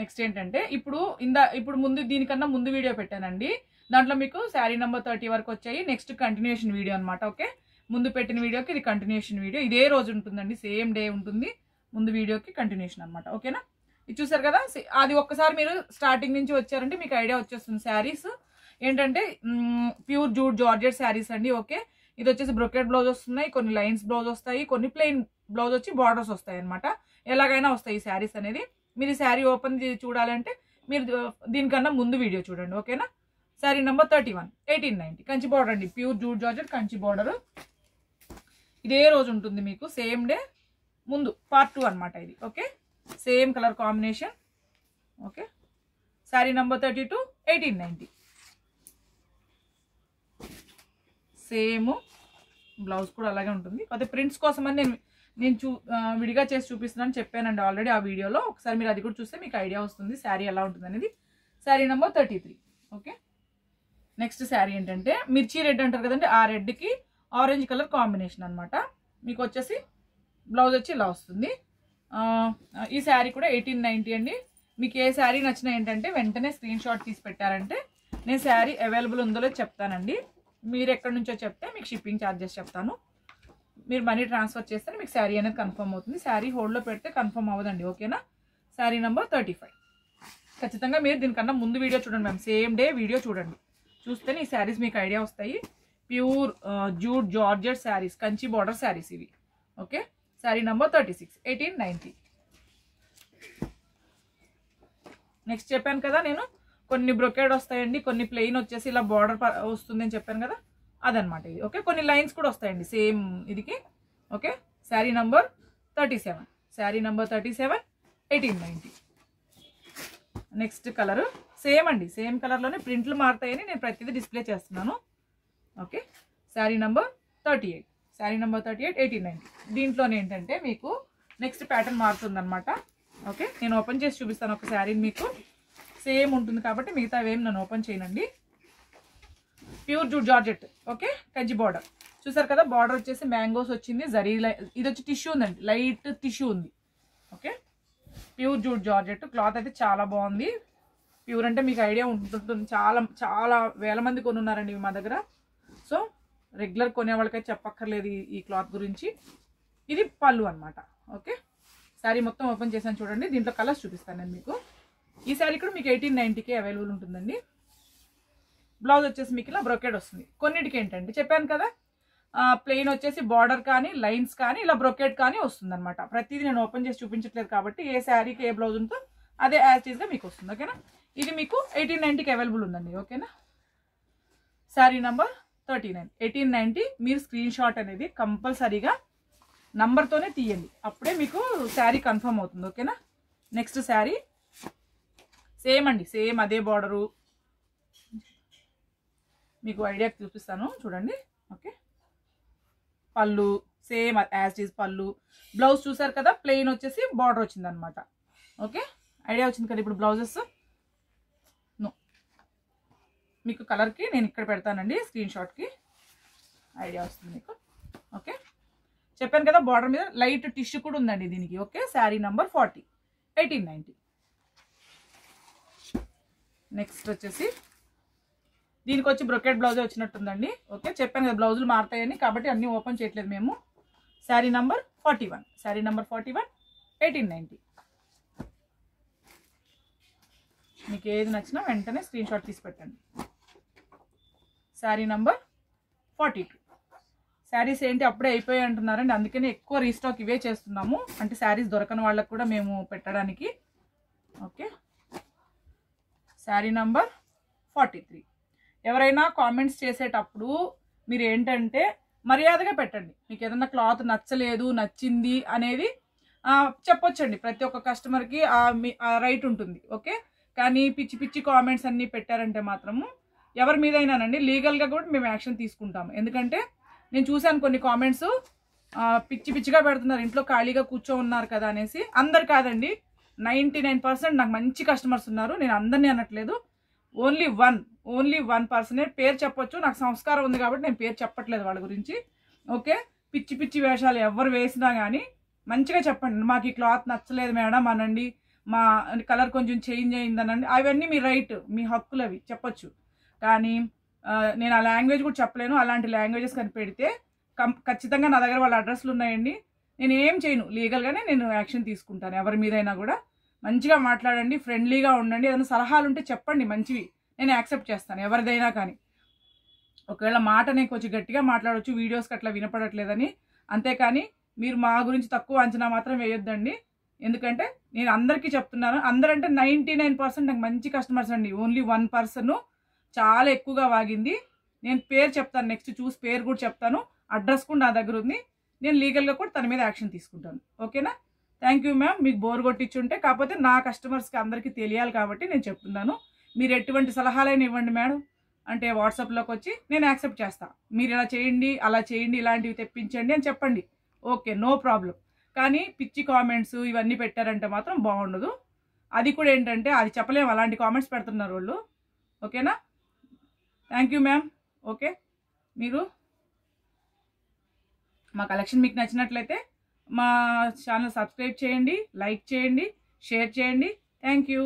Next ఏంటంటే ఇప్పుడు ఇందా ఇప్పుడు ముందు దీనికన్నా ముందు వీడియో పెట్టానండి. దాంట్లో మీకు శారీ నెంబర్ థర్టీ వరకు వచ్చాయి. నెక్స్ట్ కంటిన్యూషన్ వీడియో అనమాట ఓకే? ముందు పెట్టిన వీడియోకి ఇది కంటిన్యూషన్ వీడియో ఇదే రోజు ఉంటుందండి సేమ్ డే ఉంటుంది. ముందు వీడియోకి కంటిన్యూషన్ అనమాట ఓకేనా? ఇది చూసారు కదా? అది ఒక్కసారి మీరు స్టార్టింగ్ నుంచి వచ్చారంటే మీకు ఐడియా వచ్చేస్తుంది శారీస్. ఏంటంటే ప్యూర్ జూట్ జార్జెట్ శారీస్ అండి ఓకే? ఇది వచ్చేసి బ్రొకెట్ బ్లౌజ్ వస్తున్నాయి కొన్ని లైన్స్ బ్లౌజ్ వస్తాయి కొన్ని ప్లెయిన్ బ్లౌజ్ వచ్చి బార్డర్స్ వస్తాయి అనమాట ఎలాగైనా వస్తాయి ఈ శారీస్ అనేది. మీరు ఈ శారీ ఓపెన్ చూడాలంటే మీరు దీనికన్నా ముందు వీడియో చూడండి ఓకేనా? Sari number thirty one eighteen ninety Kanchi border అండి pure jute georgette Kanchi border ఇదే రోజు ఉంటుంది మీకు సేమ్ డే ముందు పార్ట్ టూ అనమాట ఇది okay? Same colour combination okay? Sari number thirty two eighteen ninety same blouse కూడా అలాగే ఉంటుంది. కాకపోతే ప్రింట్స్ కోసం అని నేను నేను చూ విడిగా చేసి చూపిస్తున్నాను చెప్పానండి ఆల్రెడీ ఆ వీడియోలో. ఒకసారి మీరు అది కూడా చూస్తే మీకు ఐడియా వస్తుంది శారీ ఎలా ఉంటుంది అనేది. Sari number thirty three okay next sari ఏంటంటే మిర్చి రెడ్ అంటారు కదండి ఆ రెడ్కి ఆరెంజ్ కలర్ కాంబినేషన్ అనమాట మీకు వచ్చేసి బ్లౌజ్ వచ్చి ఇలా వస్తుంది. ఈ శారీ కూడా ఎయిటీన్ నైంటీ అండి. మీకు ఏ శారీ నచ్చిన ఏంటంటే వెంటనే స్క్రీన్ షాట్ తీసి పెట్టారంటే నేను శారీ అవైలబుల్ ఉందో లేదో చెప్తానండి. మీరు ఎక్కడి నుంచో చెప్తే మీకు షిప్పింగ్ ఛార్జెస్ చెప్తాను. మీరు మనీ ట్రాన్స్ఫర్ చేస్తే మీకు శారీ అనేది కన్ఫర్మ్ అవుతుంది. శారీ హోల్డ్లో పెడితే కన్ఫర్మ్ అవ్వదండి ఓకేనా? Sari number thirty five. ఖచ్చితంగా మీరు దీనికన్నా ముందు వీడియో చూడండి మ్యామ్ సేమ్ డే వీడియో చూడండి. చూస్తేనే ఈ శారీస్ మీకు ఐడియా వస్తాయి. Pure jute georgette saris Kanchi border saris ఇవి okay? Sari number thirty six eighteen ninety. Next చెప్పాను కదా నేను కొన్ని బ్రొకేడ్ వస్తాయండి కొన్ని ప్లెయిన్ వచ్చేసి ఇలా బార్డర్ వస్తుంది అని చెప్పాను కదా? అదనమాట ఇది ఓకే? కొన్ని లైన్స్ కూడా వస్తాయండి same ఇదికి okay? Sari number thirty seven sari number thirty seven eighteen ninety next colour same అండి సేమ్ కలర్లోనే ప్రింట్లు మారుతాయని నేను ప్రతిదీ డిస్ప్లే చేస్తున్నాను okay? Sari number thirty eight sari number thirty eight eighteen nine దీంట్లోనే ఏంటంటే మీకు నెక్స్ట్ ప్యాటర్న్ మారుతుందనమాట ఓకే? నేను ఓపెన్ చేసి చూపిస్తాను ఒక శారీని మీకు. సేమ్ ఉంటుంది కాబట్టి మిగతా ఏం నన్ను ఓపెన్ చేయనండి. Pure jute georgette okay? Kanchi border. చూసారు కదా బార్డర్ వచ్చేసి మ్యాంగోస్ వచ్చింది జరీ లై ఇది వచ్చి టిష్యూ ఉందండి లైట్ టిష్యూ ఉంది okay? Pure jute georgette cloth అయితే చాలా బాగుంది. ప్యూర్ అంటే మీకు ఐడియా ఉంటుంటుంది చాలా చాలా వేల మంది కొనున్నారండి మా దగ్గర. సో రెగ్యులర్ కొనే వాళ్ళకైతే చెప్పక్కర్లేదు ఈ- క్లాత్ గురించి. ఇది పళ్ళు అన్నమాట ఓకే? శారీ మొత్తం ఓపెన్ చేశాను చూడండి దీంట్లో కలర్స్ చూపిస్తాను నేను మీకు. ఈ శారీ కూడా మీకు ఎయిటీన్ నైంటీకే అవైలబుల్ ఉంటుందండి. బ్లౌజ్ వచ్చేసి మీకు ఇలా బ్రొకెడ్ వస్తుంది. కొన్నిటికి ఏంటంటే చెప్పాను కదా ప్లెయిన్ వచ్చేసి బార్డర్ కానీ లైన్స్ కానీ ఇలా బ్రొకెడ్ కానీ వస్తుంది అనమాట ప్రతిదీ నేను ఓపెన్ చేసి చూపించట్లేదు కాబట్టి ఏ శారీకి ఏ బ్లౌజ్ ఉందో అదే యాజ్ ఈజ్గా మీకు వస్తుంది ఓకేనా? ఇది మీకు ఎయిటీన్ నైన్టీకి అవైలబుల్ ఉందండి ఓకేనా? Sari number thirty nine. Eighteen ninety మీరు స్క్రీన్ షాట్ అనేది కంపల్సరీగా నంబర్తోనే తీయండి. అప్పుడే మీకు శారీ కన్ఫర్మ్ అవుతుంది ఓకేనా? నెక్స్ట్ శారీ. సేమ్ అండి సేమ్ అదే బార్డరు మీకు ఐడియా చూపిస్తాను. చూడండి. ఓకే. పళ్ళు సేమ్ యాజ్ ఈజ్ పళ్ళు. బ్లౌజ్ చూసారు కదా ప్లెయిన్ వచ్చేసి బార్డర్ వచ్చింది అనమాట ఓకే. ఐడియా వచ్చింది కదా ఇప్పుడు బ్లౌజెస్? నో. మీకు కలర్కి నేను ఇక్కడ పెడతానండి స్క్రీన్ షాట్కి ఐడియా వస్తుంది మీకు. ఓకే. చెప్పాను కదా బార్డర్ మీద లైట్ టిష్యూ కూడా ఉందండి దీనికి. Okay. Sari number forty eighteen ninety next వచ్చేసి దీనికి వచ్చి బ్రొకెట్ బ్లౌజ్ వచ్చినట్టుందండి. ఓకే చెప్పాను కదా బ్లౌజులు మారుతాయని కాబట్టి అన్నీ ఓపెన్ చేయట్లేదు మేము. Sari number forty one. Sari number forty one eighteen ninety మీకు ఏది నచ్చినా వెంటనే స్క్రీన్ షాట్ తీసి పెట్టండి. Sari number forty two. Saris ఏంటి అప్పుడే అయిపోయాయి అంటున్నారండి. అందుకనే ఎక్కువ రీస్టాక్ ఇవే చేస్తున్నాము. అంటే శారీస్ దొరకని వాళ్ళకి కూడా మేము పెట్టడానికి. Okay. Sari number forty three. ఎవరైనా కామెంట్స్ చేసేటప్పుడు మీరు ఏంటంటే మర్యాదగా పెట్టండి. మీకు ఏదైనా క్లాత్ నచ్చలేదు నచ్చింది అనేది చెప్పొచ్చండి. ప్రతి ఒక్క కస్టమర్కి ఆ మీ- రైట్ ఉంటుంది. ఓకే? కానీ పిచ్చి పిచ్చి కామెంట్స్ అన్నీ పెట్టారంటే మాత్రము ఎవరి మీదైనానండి లీగల్గా కూడా మేము యాక్షన్ తీసుకుంటాము. ఎందుకంటే నేను చూశాను కొన్ని కామెంట్స్ పిచ్చి పిచ్చిగా పెడుతున్నారు. ఇంట్లో ఖాళీగా కూర్చో ఉన్నారు కదా అనేసి. అందరు కాదండి. నైంటీ నైన్ పర్సెంట్ నాకు మంచి కస్టమర్స్ ఉన్నారు. నేను అందరినీ అనట్లేదు. ఓన్లీ వన్ ఓన్లీ వన్ పర్సనే పేరు చెప్పొచ్చు. నాకు సంస్కారం ఉంది కాబట్టి నేను పేరు చెప్పట్లేదు వాళ్ళ గురించి. ఓకే? పిచ్చి పిచ్చి వేషాలు ఎవరు వేసినా కానీ మంచిగా చెప్పండి. మాకు ఈ క్లాత్ నచ్చలేదు మేడం అనండి. మా కలర్ కొంచెం చేంజ్ అయిందనండి. అవన్నీ మీ రైట్ మీ హక్కులు అవి చెప్పొచ్చు. కానీ నేను ఆ లాంగ్వేజ్ కూడా చెప్పలేను. అలాంటి లాంగ్వేజెస్ కనిపెడితే కం ఖచ్చితంగా నా దగ్గర వాళ్ళ అడ్రస్లు ఉన్నాయండి. నేను ఏం చేయను. లీగల్గానే నేను యాక్షన్ తీసుకుంటాను. ఎవరి మీదైనా కూడా. మంచిగా మాట్లాడండి ఫ్రెండ్లీగా ఉండండి. ఏదైనా సలహాలు ఉంటే చెప్పండి మంచివి. నేను యాక్సెప్ట్ చేస్తాను ఎవరిదైనా కానీ. ఒకవేళ మాట నేను కొంచెం గట్టిగా మాట్లాడవచ్చు వీడియోస్కి అట్లా వినపడట్లేదని. అంతేకాని మీరు మా గురించి తక్కువ అంచనా మాత్రం వేయొద్దండి. ఎందుకంటే నేను అందరికీ చెప్తున్నాను అందరంటే నైంటీ నైన్ పర్సెంట్ నాకు మంచి కస్టమర్స్ అండి. ఓన్లీ వన్ పర్సన్ చాలా ఎక్కువగా వాగింది. నేను పేరు చెప్తాను నెక్స్ట్ చూసి పేరు కూడా చెప్తాను. అడ్రస్ కూడా నా దగ్గర ఉంది. నేను లీగల్గా కూడా తన మీద యాక్షన్ తీసుకుంటాను. ఓకేనా థ్యాంక్ యూ మ్యామ్. మీకు బోర్ కొట్టించుంటే కాకపోతే నా కస్టమర్స్కి అందరికీ తెలియాలి కాబట్టి నేను చెప్తున్నాను. మీరు ఎటువంటి సలహాలైనా ఇవ్వండి మేడం అంటే వాట్సాప్లోకి వచ్చి నేను యాక్సెప్ట్ చేస్తా. మీరు ఇలా చేయండి అలా చేయండి ఇలాంటివి తెప్పించండి అని చెప్పండి. Okay no problem. కానీ పిచ్చి కామెంట్స్ ఇవన్నీ పెట్టారంటే మాత్రం బాగుండదు. అది కూడా ఏంటంటే అది చెప్పలేము. అలాంటి కామెంట్స్ పెడుతున్నారు వాళ్ళు. ఓకేనా? Thank you ma'am. ఓకే మీరు మా కలెక్షన్ మీకు నచ్చినట్లయితే మా ఛానల్ సబ్స్క్రైబ్ చేయండి లైక్ చేయండి షేర్ చేయండి. Thank you